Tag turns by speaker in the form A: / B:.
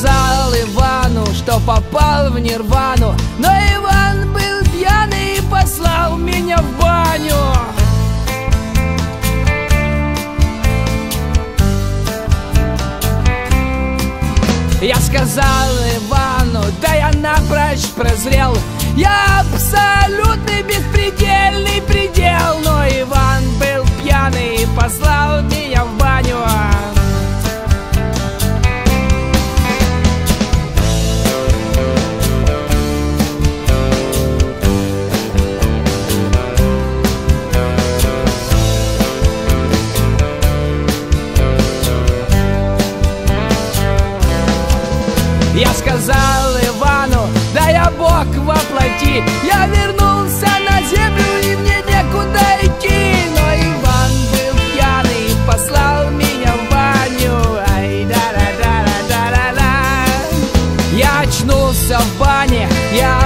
A: сказал Ивану, что попал в нирвану. Но Иван был пьяный и послал меня в баню. Я сказал Ивану, да я напрочь прозрел. Я абсолютный беспредельный предел Я сказал Ивану, да я Бог воплоти Я вернулся на землю и мне некуда идти. Но Иван был пьяный и послал меня в баню. Ай да да да да да да Я очнулся в бане, я